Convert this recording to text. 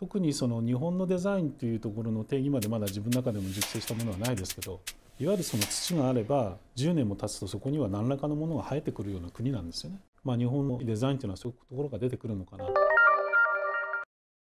特にその日本のデザインというところの定義までまだ自分の中でも熟成したものはないですけどいわゆるその土があれば10年も経つとそこには何らかのものが生えてくるような国なんですよね。まあ、日本のデザインというのはそういうところが出てくるのかな。